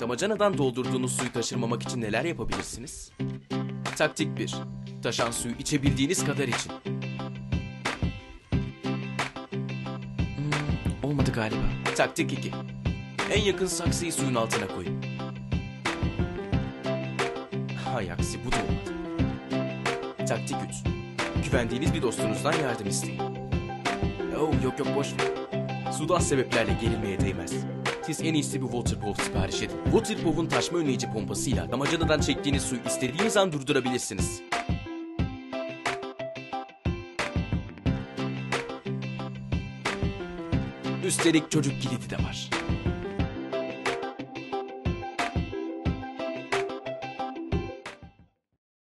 Damacanadan doldurduğunuz suyu taşırmamak için neler yapabilirsiniz? Taktik 1. Taşan suyu içebildiğiniz kadar için. Hmm, olmadı galiba. Taktik 2. En yakın saksıyı suyun altına koyun. Hay aksi bu da olmadı. Taktik 3. Güvendiğiniz bir dostunuzdan yardım isteyin. Oh yok yok boş ver. Sudan sebeplerle gerilmeye değmez. Siz en iyisi bir waterpolo sipariş edin. Waterpolo'nun taşma önleyici pompasıyla damacanadan çektiğiniz suyu istediğiniz an durdurabilirsiniz. Üstelik çocuk kilidi de var.